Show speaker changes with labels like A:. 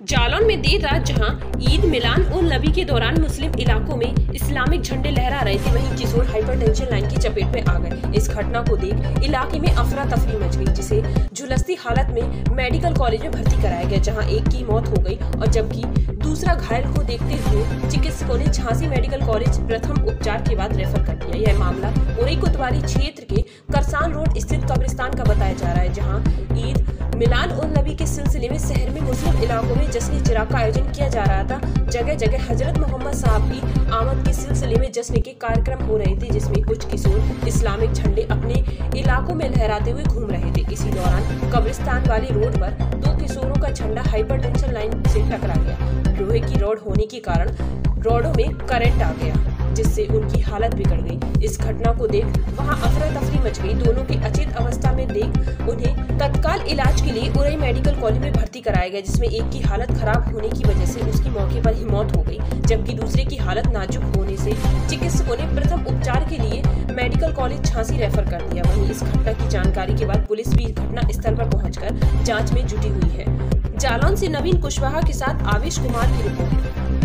A: जालौन में देर रात जहाँ ईद मिलान उल नबी के दौरान मुस्लिम इलाकों में इस्लामिक झंडे लहरा रहे थे, वहीं किशोर हाइपरटेंशन लाइन की चपेट में आ गए। इस घटना को देख इलाके में अफरा तफरी मच गई, जिसे झुलसती हालत में मेडिकल कॉलेज में भर्ती कराया गया, जहाँ एक की मौत हो गई और जबकि दूसरा घायल को देखते हुए चिकित्सकों ने झांसी मेडिकल कॉलेज प्रथम उपचार के बाद रेफर कर दिया। यह मामला उरई कोतवाली क्षेत्र के करसान रोड स्थित कब्रिस्तान का बताया जा रहा है, जहाँ ईद मिलान उन सिलसिले में शहर में मुस्लिम इलाकों में जश्न चिराग का आयोजन किया जा रहा था। जगह जगह हज़रत मोहम्मद साहब की आमद के सिलसिले में जश्न के कार्यक्रम हो रहे थे, जिसमें कुछ किशोर इस्लामिक झंडे अपने इलाकों में लहराते हुए घूम रहे थे। इसी दौरान कब्रिस्तान वाली रोड पर दो किशोरों का झंडा हाइपरटेंशन लाइन से टकरा गया। लोहे की रोड होने के कारण रोडों में करंट आ गया, जिससे उनकी हालत बिगड़ गई। इस घटना को देख वहाँ अफरा तफरी मच गई। दोनों की अचेत इलाज के लिए उरई मेडिकल कॉलेज में भर्ती कराया गया, जिसमें एक की हालत खराब होने की वजह से उसकी मौके पर ही मौत हो गई, जबकि दूसरे की हालत नाजुक होने से चिकित्सकों ने प्रथम उपचार के लिए मेडिकल कॉलेज झांसी रेफर कर दिया। वहीं इस घटना की जानकारी के बाद पुलिस भी घटना स्थल पर पहुंचकर जाँच में जुटी हुई है। जालौन से नवीन कुशवाहा के साथ आवेश कुमार की रिपोर्ट।